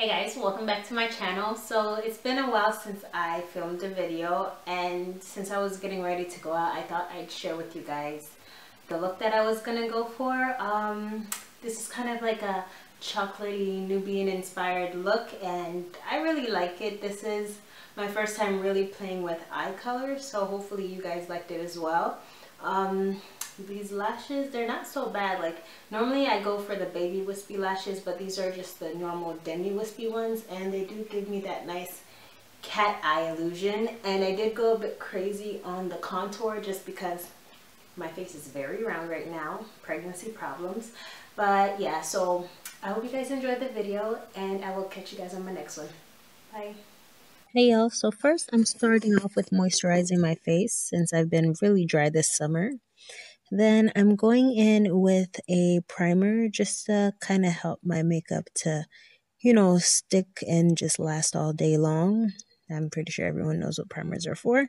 Hey guys, welcome back to my channel. So it's been a while since I filmed a video and since I was getting ready to go out, I thought I'd share with you guys the look that I was gonna go for. Um, this is kind of like a chocolatey Nubian inspired look and I really like it. This is my first time really playing with eye color so hopefully you guys liked it as well. Um, these lashes they're not so bad. Like normally I go for the baby wispy lashes but these are just the normal demi wispy ones and they do give me that nice cat eye illusion. And I did go a bit crazy on the contour just because my face is very round right now pregnancy problems. But yeah so I hope you guys enjoyed the video and I will catch you guys on my next one. Bye. Hey y'all, so first I'm starting off with moisturizing my face since I've been really dry this summer. Then I'm going in with a primer just to kind of help my makeup to, you know, stick and just last all day long. I'm pretty sure everyone knows what primers are for.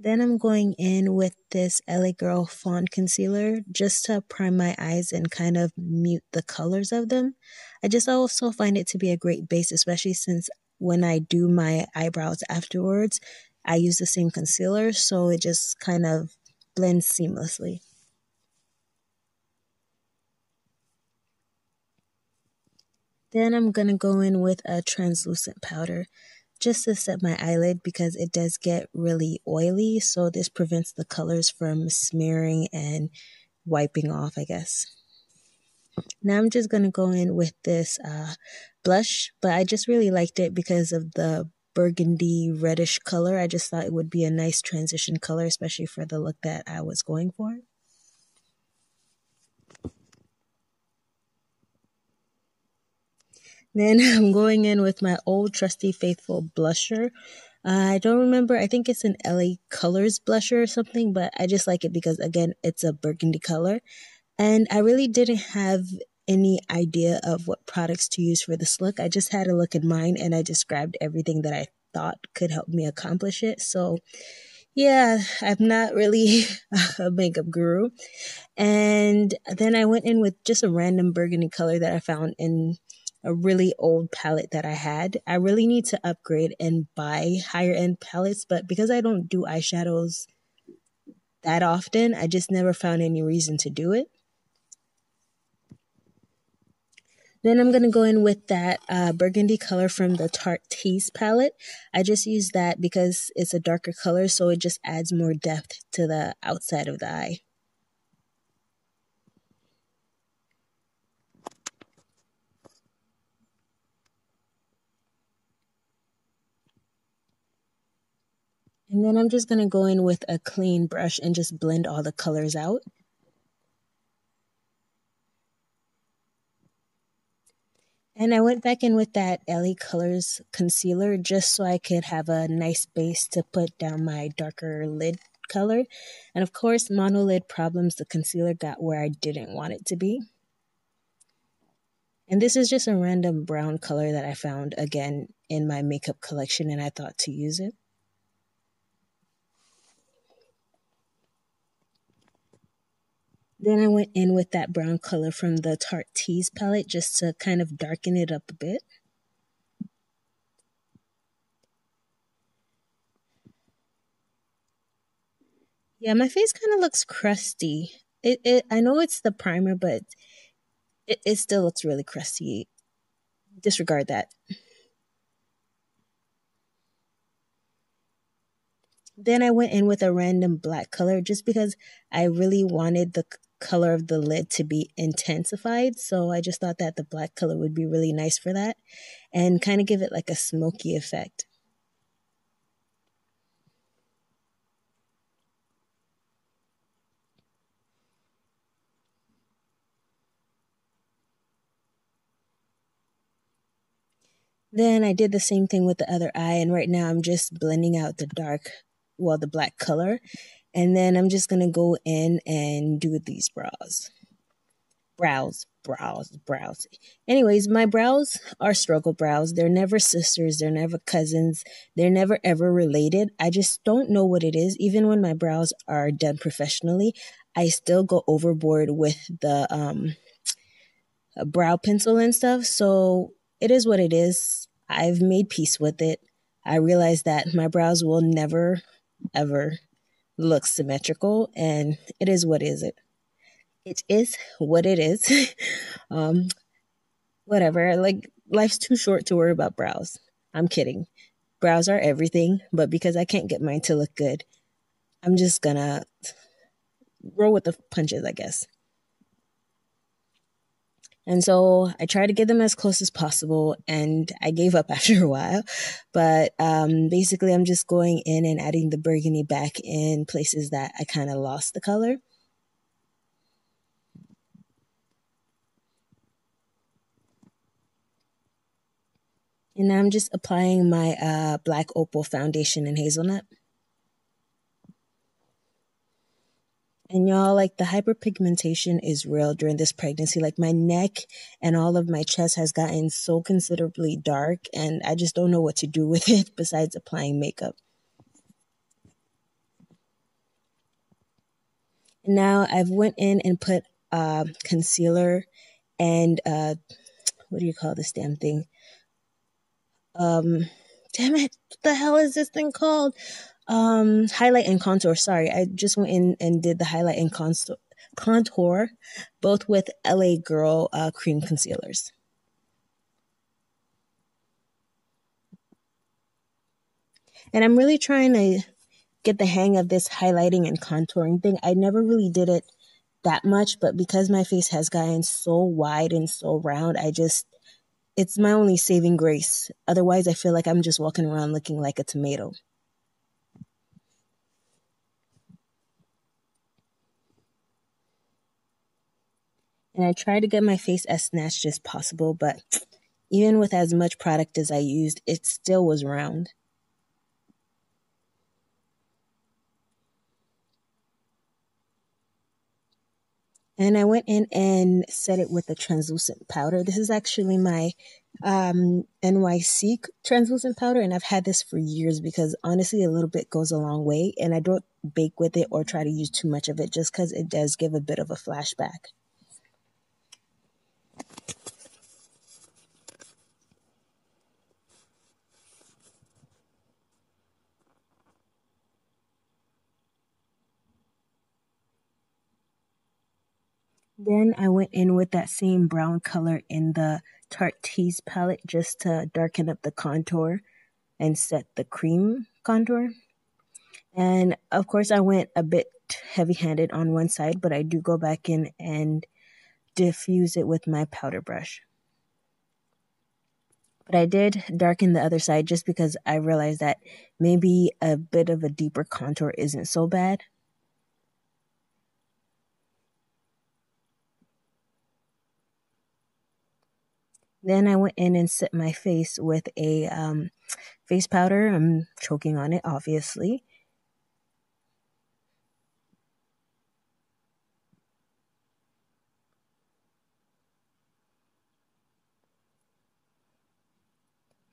Then I'm going in with this LA Girl Fawn Concealer just to prime my eyes and kind of mute the colors of them. I just also find it to be a great base, especially since when I do my eyebrows afterwards, I use the same concealer, so it just kind of blends seamlessly. Then I'm going to go in with a translucent powder just to set my eyelid because it does get really oily. So this prevents the colors from smearing and wiping off, I guess. Now I'm just going to go in with this uh, blush, but I just really liked it because of the burgundy reddish color. I just thought it would be a nice transition color, especially for the look that I was going for. Then I'm going in with my old trusty faithful blusher. Uh, I don't remember. I think it's an LA Colors blusher or something, but I just like it because, again, it's a burgundy color. And I really didn't have any idea of what products to use for this look. I just had a look at mine and I just grabbed everything that I thought could help me accomplish it. So, yeah, I'm not really a makeup guru. And then I went in with just a random burgundy color that I found in a really old palette that I had. I really need to upgrade and buy higher end palettes, but because I don't do eyeshadows that often, I just never found any reason to do it. Then I'm going to go in with that uh, burgundy color from the Tarte palette. I just use that because it's a darker color, so it just adds more depth to the outside of the eye. And then I'm just going to go in with a clean brush and just blend all the colors out. And I went back in with that LA Colors concealer just so I could have a nice base to put down my darker lid color. And of course, monolid problems, the concealer got where I didn't want it to be. And this is just a random brown color that I found again in my makeup collection and I thought to use it. Then I went in with that brown color from the Tarte Tease palette just to kind of darken it up a bit. Yeah, my face kind of looks crusty. It, it I know it's the primer, but it, it still looks really crusty. Disregard that. Then I went in with a random black color just because I really wanted the color of the lid to be intensified. So I just thought that the black color would be really nice for that and kind of give it like a smoky effect. Then I did the same thing with the other eye and right now I'm just blending out the dark, well the black color and then I'm just going to go in and do these brows. Brows, brows, brows. Anyways, my brows are struggle brows. They're never sisters. They're never cousins. They're never ever related. I just don't know what it is. Even when my brows are done professionally, I still go overboard with the, um, brow pencil and stuff. So it is what it is. I've made peace with it. I realize that my brows will never, ever look symmetrical, and it is what is it. It is what it is. um, whatever. Like life's too short to worry about brows. I'm kidding. Brows are everything, but because I can't get mine to look good, I'm just gonna roll with the punches, I guess. And so I tried to get them as close as possible, and I gave up after a while. But um, basically, I'm just going in and adding the burgundy back in places that I kind of lost the color. And now I'm just applying my uh, Black Opal foundation in hazelnut. And y'all, like the hyperpigmentation is real during this pregnancy. Like my neck and all of my chest has gotten so considerably dark, and I just don't know what to do with it besides applying makeup. Now I've went in and put uh, concealer and uh, what do you call this damn thing? Um, damn it, what the hell is this thing called? Um, highlight and contour. Sorry, I just went in and did the highlight and contour, both with LA Girl uh, cream concealers. And I'm really trying to get the hang of this highlighting and contouring thing. I never really did it that much, but because my face has gotten so wide and so round, I just, it's my only saving grace. Otherwise, I feel like I'm just walking around looking like a tomato. And I tried to get my face as snatched as possible, but even with as much product as I used, it still was round. And I went in and set it with a translucent powder. This is actually my um, NYC translucent powder, and I've had this for years because honestly, a little bit goes a long way. And I don't bake with it or try to use too much of it just because it does give a bit of a flashback. Then I went in with that same brown color in the Tarte Tease palette just to darken up the contour and set the cream contour. And of course, I went a bit heavy handed on one side, but I do go back in and diffuse it with my powder brush. But I did darken the other side just because I realized that maybe a bit of a deeper contour isn't so bad. Then I went in and set my face with a um, face powder. I'm choking on it, obviously.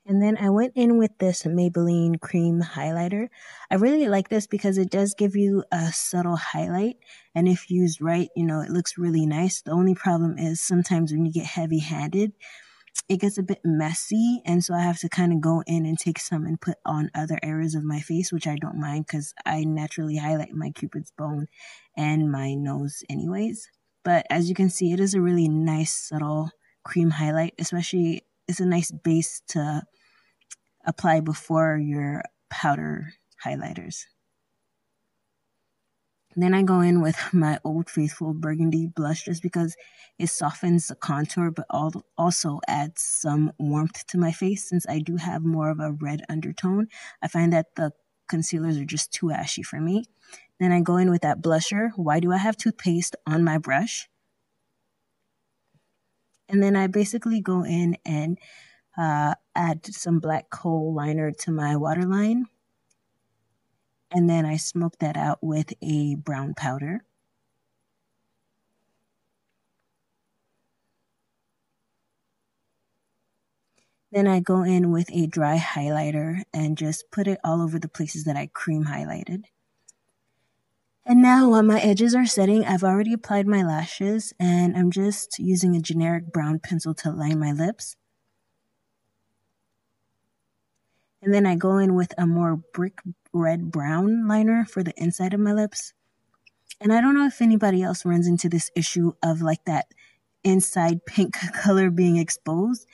And then I went in with this Maybelline cream highlighter. I really like this because it does give you a subtle highlight. And if used right, you know, it looks really nice. The only problem is sometimes when you get heavy handed, it gets a bit messy and so i have to kind of go in and take some and put on other areas of my face which i don't mind because i naturally highlight my cupid's bone and my nose anyways but as you can see it is a really nice subtle cream highlight especially it's a nice base to apply before your powder highlighters then I go in with my Old Faithful Burgundy blush just because it softens the contour but also adds some warmth to my face since I do have more of a red undertone. I find that the concealers are just too ashy for me. Then I go in with that blusher. Why do I have toothpaste on my brush? And then I basically go in and uh, add some black kohl liner to my waterline and then I smoke that out with a brown powder. Then I go in with a dry highlighter and just put it all over the places that I cream highlighted. And now while my edges are setting, I've already applied my lashes and I'm just using a generic brown pencil to line my lips. And then I go in with a more brick red brown liner for the inside of my lips. And I don't know if anybody else runs into this issue of like that inside pink color being exposed.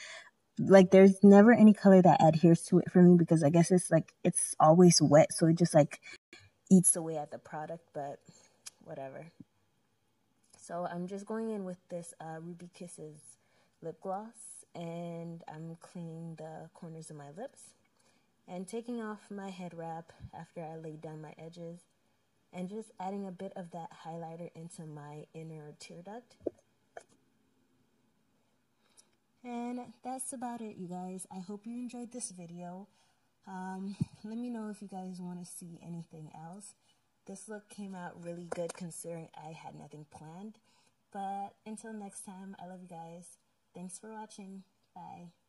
Like there's never any color that adheres to it for me because I guess it's like it's always wet, so it just like eats away at the product, but whatever. So I'm just going in with this uh, Ruby Kisses lip gloss and I'm cleaning the corners of my lips and taking off my head wrap after I laid down my edges and just adding a bit of that highlighter into my inner tear duct. And that's about it, you guys. I hope you enjoyed this video. Um, let me know if you guys want to see anything else. This look came out really good considering I had nothing planned. But until next time, I love you guys. Thanks for watching. Bye.